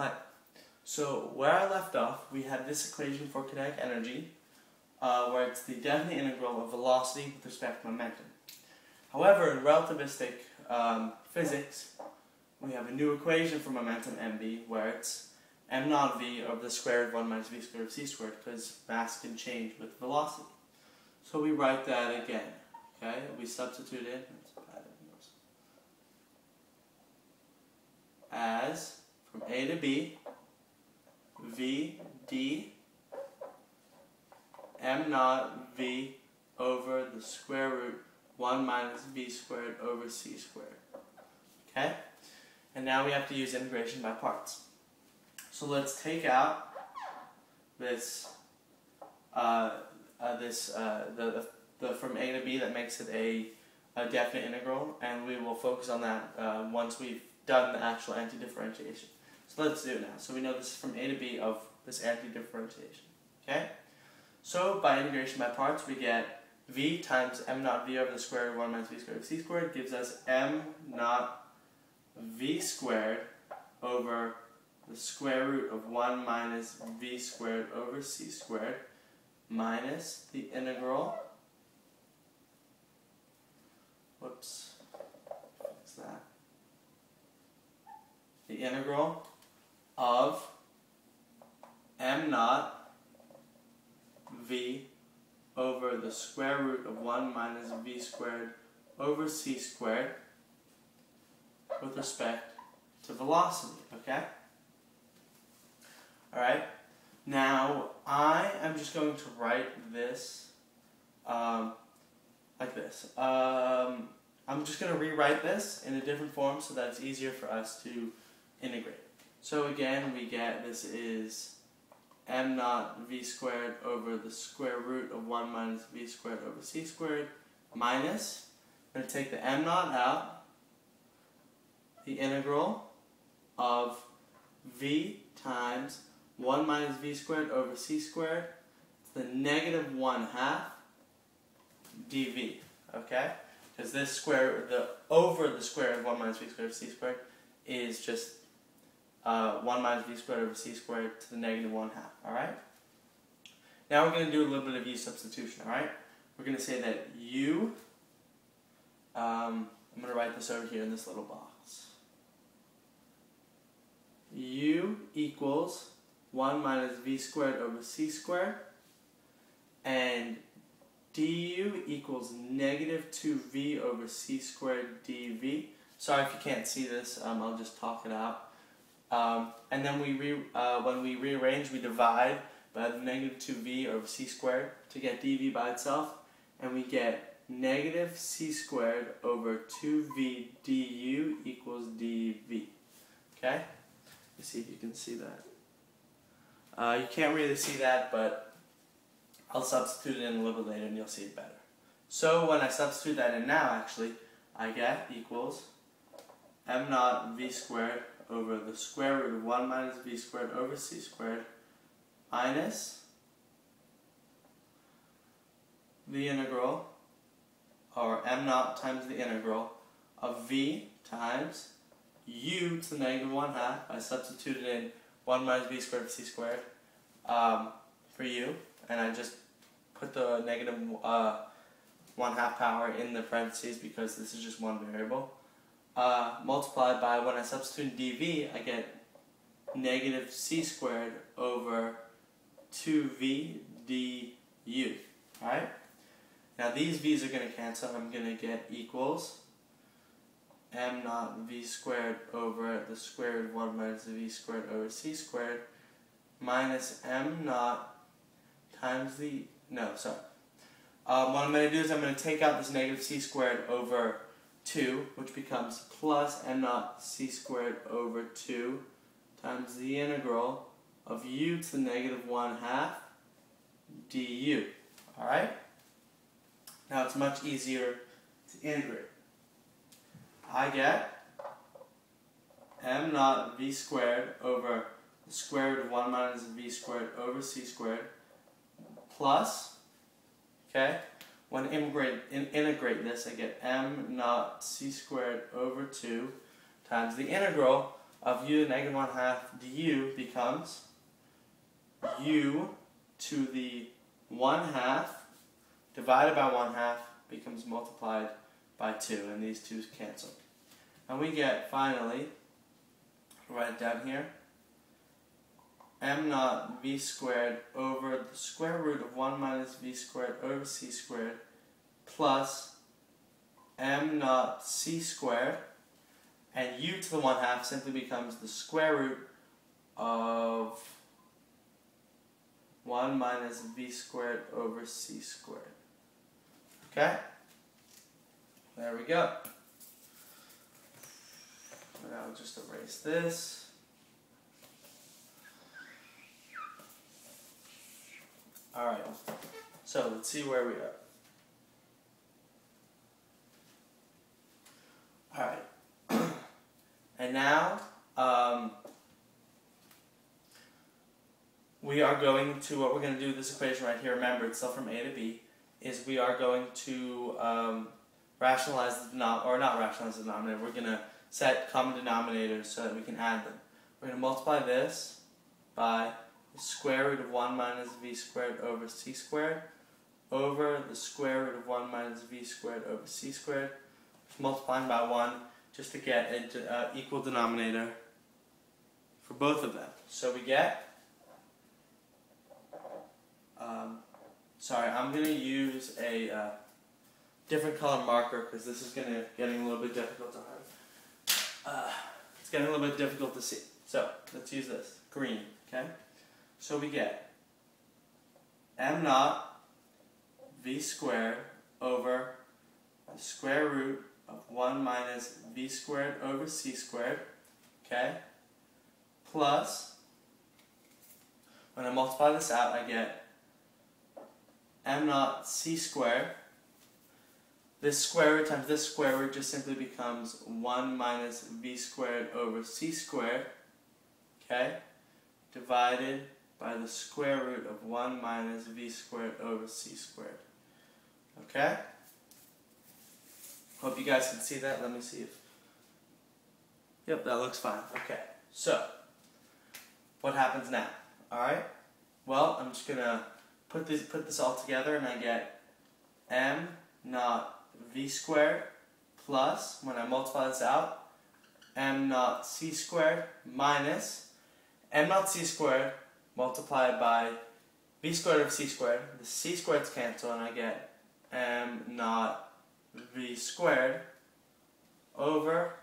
Hi. So where I left off, we had this equation for kinetic energy, uh, where it's the definite integral of velocity with respect to momentum. However, in relativistic um, physics, we have a new equation for momentum mv, where it's m naught v over the square root of 1 minus v squared of c squared, because mass can change with velocity. So we write that again. Okay, we substitute in as from A to B, V D m naught V over the square root 1 minus V squared over C squared. Okay? And now we have to use integration by parts. So let's take out this, uh, uh, this uh, the, the, the from A to B that makes it a, a definite integral, and we will focus on that uh, once we've done the actual anti-differentiation. So let's do it now. So we know this is from A to B of this anti-differentiation. Okay? So by integration by parts, we get v times m naught v over the square root of 1 minus v squared of c squared gives us m naught v squared over the square root of 1 minus v squared over c squared minus the integral, whoops, fix that, the integral of m naught v over the square root of 1 minus v squared over c squared with respect to velocity, okay? Alright, now I am just going to write this um, like this. Um, I'm just going to rewrite this in a different form so that it's easier for us to integrate. So again, we get this is m naught v squared over the square root of 1 minus v squared over c squared minus, I'm going to take the m naught out, the integral of v times 1 minus v squared over c squared to the negative 1 half dv, okay? Because this square, the over the square of 1 minus v squared over c squared is just uh, 1 minus v squared over c squared to the negative 1 half, alright? Now we're going to do a little bit of u substitution, alright? We're going to say that u, um, I'm going to write this over here in this little box. u equals 1 minus v squared over c squared, and du equals negative 2v over c squared dv. Sorry if you can't see this, um, I'll just talk it out. Um, and then we re, uh, when we rearrange, we divide by the negative 2v over c squared to get dv by itself, and we get negative c squared over 2v du equals dv. Okay? Let's see if you can see that. Uh, you can't really see that, but I'll substitute it in a little bit later and you'll see it better. So when I substitute that in now, actually, I get equals m naught v squared over the square root of 1 minus v squared over c squared minus the integral, or m naught times the integral, of v times u to the negative 1 half. I substituted in 1 minus v squared c squared um, for u, and I just put the negative uh, 1 half power in the parentheses because this is just one variable uh, multiplied by, when I substitute dv, I get negative c squared over 2v du. Alright? Now these v's are going to cancel. I'm going to get equals m naught v squared over the square root of 1 minus v squared over c squared minus m naught times the, no, sorry. Um, what I'm going to do is I'm going to take out this negative c squared over 2, which becomes plus m naught c squared over 2 times the integral of u to the negative 1 half du. Alright? Now it's much easier to integrate. I get m naught v squared over the square root of 1 minus v squared over c squared plus, okay, when integrate, in, this, I get m naught c squared over 2 times the integral of u to negative 1 half du becomes u to the 1 half divided by 1 half becomes multiplied by 2, and these 2's cancel. And we get, finally, write it down here, m naught v squared over the square root of 1 minus v squared over c squared plus m naught c squared and u to the 1 half simply becomes the square root of 1 minus v squared over c squared. Okay? There we go. Now just erase this. Alright, so let's see where we are. Alright, and now um, we are going to, what we're going to do this equation right here, remember it's still from A to B, is we are going to um, rationalize the denominator, or not rationalize the denominator, we're going to set common denominators so that we can add them. We're going to multiply this by square root of 1 minus v squared over c squared over the square root of 1 minus v squared over c squared, multiplying by 1 just to get an uh, equal denominator for both of them. So we get, um, sorry, I'm going to use a uh, different color marker because this is gonna getting a little bit difficult to uh, it's getting a little bit difficult to see. So let's use this green. Okay. So we get m naught v squared over the square root of 1 minus v squared over c squared, okay, plus, when I multiply this out, I get m naught c squared. This square root times this square root just simply becomes 1 minus v squared over c squared, okay, divided by the square root of 1 minus v squared over c squared. Okay? Hope you guys can see that. Let me see if... Yep, that looks fine. Okay, so, what happens now? Alright? Well, I'm just going to put this, put this all together and I get m naught v squared plus, when I multiply this out, m naught c squared minus m naught c squared multiplied by v squared over c squared. The c squareds cancel and I get m naught v squared over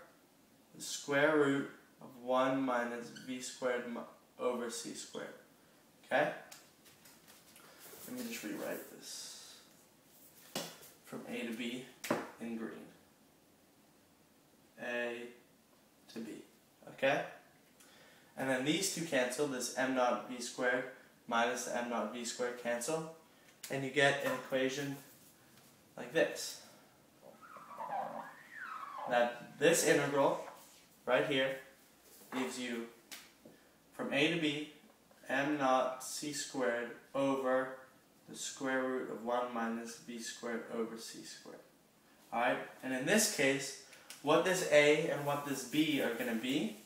the square root of 1 minus v squared over c squared. Okay? Let me just rewrite this from A to B in green. A to B. Okay? And then these two cancel, this m naught v squared minus the m naught v squared cancel, and you get an equation like this. That this integral, right here, gives you from a to b m naught c squared over the square root of 1 minus b squared over c squared. Alright, and in this case, what this a and what this b are going to be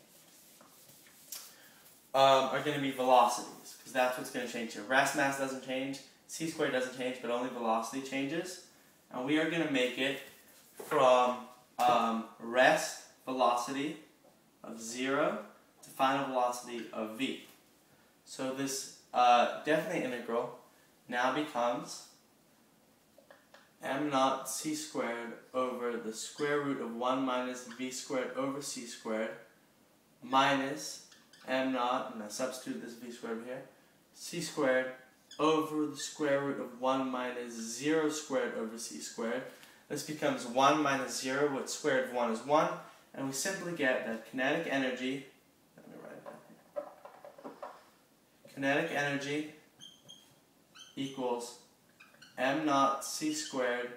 um, are going to be velocities, because that's what's going to change here. Rest mass doesn't change, c squared doesn't change, but only velocity changes. And we are going to make it from um, rest velocity of 0 to final velocity of v. So this uh, definite integral now becomes m naught c squared over the square root of 1 minus v squared over c squared minus m naught, and I substitute this v squared here, c squared over the square root of 1 minus 0 squared over c squared. This becomes 1 minus 0, what square root of 1 is 1, and we simply get that kinetic energy, let me write it down here, kinetic energy equals m naught c squared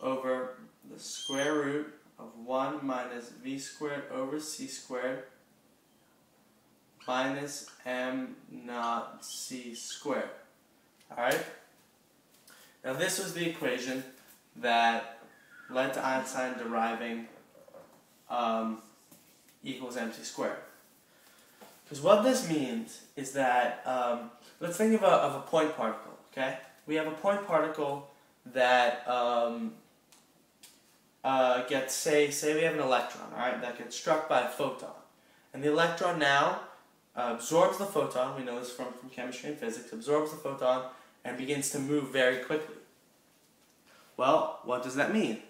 over the square root of 1 minus v squared over c squared minus m naught c squared. Alright? Now this was the equation that led to Einstein deriving um, equals mc squared. Because what this means is that, um, let's think of a, of a point particle, okay? We have a point particle that um, uh, gets, say, say we have an electron, alright, that gets struck by a photon. And the electron now absorbs the photon, we know this from, from chemistry and physics, absorbs the photon and begins to move very quickly. Well, what does that mean?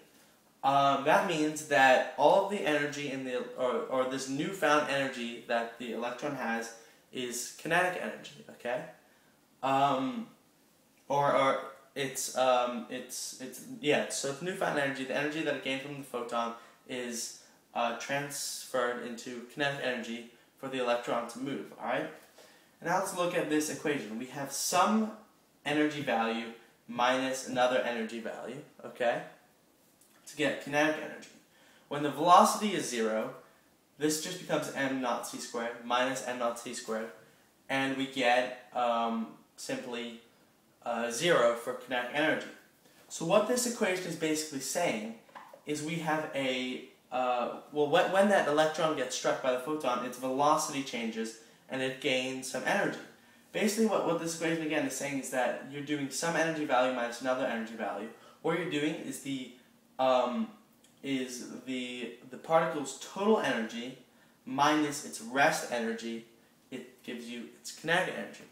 Um, that means that all of the energy in the, or, or this newfound energy that the electron has is kinetic energy, okay? Um, or, or it's, um, it's, it's, yeah, so it's newfound energy. The energy that it gained from the photon is uh, transferred into kinetic energy for the electron to move, alright? Now let's look at this equation. We have some energy value minus another energy value, okay? To get kinetic energy. When the velocity is zero, this just becomes m naught c squared minus m naught c squared, and we get um, simply uh, zero for kinetic energy. So what this equation is basically saying is we have a, uh, well when, when that electron gets struck by the photon, its velocity changes and it gains some energy. Basically what, what this equation again is saying is that you're doing some energy value minus another energy value. What you're doing is the um, is the the particle's total energy minus its rest energy. It gives you its kinetic energy.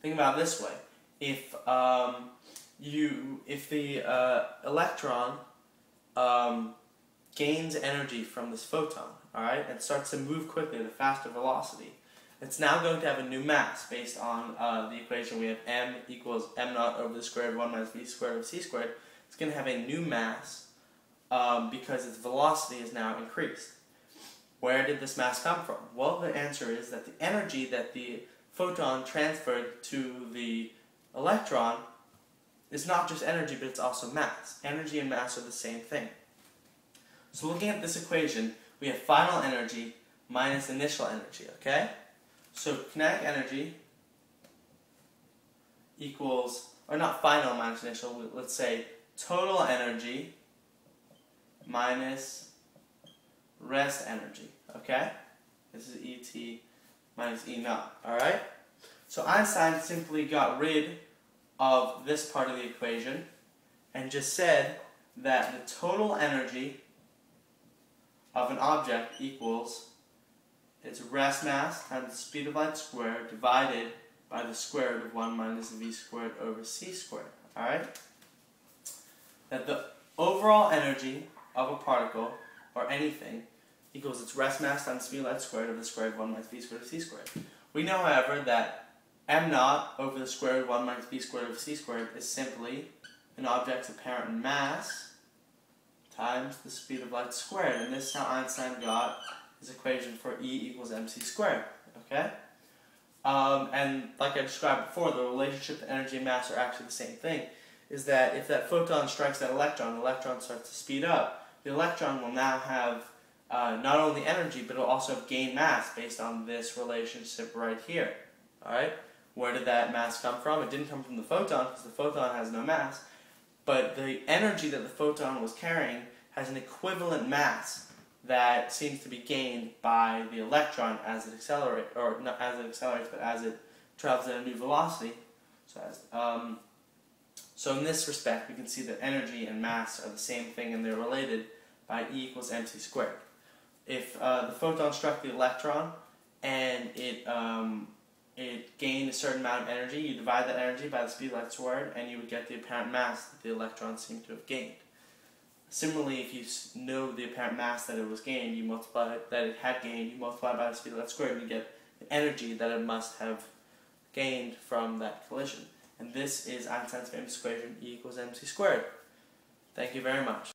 Think about this way: if um, you if the uh, electron um, gains energy from this photon, all right, and starts to move quickly at a faster velocity it's now going to have a new mass based on uh, the equation we have m equals m naught over the square root of 1 minus v squared over c squared. It's going to have a new mass um, because its velocity is now increased. Where did this mass come from? Well, the answer is that the energy that the photon transferred to the electron is not just energy, but it's also mass. Energy and mass are the same thing. So looking at this equation, we have final energy minus initial energy, okay? So kinetic energy equals, or not final minus initial, let's say total energy minus rest energy, okay? This is ET minus E naught, alright? So Einstein simply got rid of this part of the equation and just said that the total energy of an object equals its rest mass times the speed of light squared divided by the square root of 1 minus v squared over c squared. Alright? That the overall energy of a particle, or anything, equals its rest mass times the speed of light squared over the square root of 1 minus v squared over c squared. We know, however, that m naught over the square root of 1 minus v squared over c squared is simply an object's apparent mass times the speed of light squared. And this is how Einstein got his equation for E equals mc squared, okay? Um, and like I described before, the relationship to energy and mass are actually the same thing, is that if that photon strikes that electron, the electron starts to speed up, the electron will now have uh, not only energy, but it'll also gain mass based on this relationship right here, alright? Where did that mass come from? It didn't come from the photon, because the photon has no mass, but the energy that the photon was carrying has an equivalent mass that seems to be gained by the electron as it accelerates, or not as it accelerates, but as it travels at a new velocity. So, as, um, so in this respect, we can see that energy and mass are the same thing and they're related by E equals mc squared. If uh, the photon struck the electron and it um, it gained a certain amount of energy, you divide that energy by the speed of light squared, and you would get the apparent mass that the electron seemed to have gained. Similarly, if you know the apparent mass that it was gained, you multiply that it had gained, you multiply by the speed of that squared, and you get the energy that it must have gained from that collision. And this is Einstein's famous equation, E equals mc squared. Thank you very much.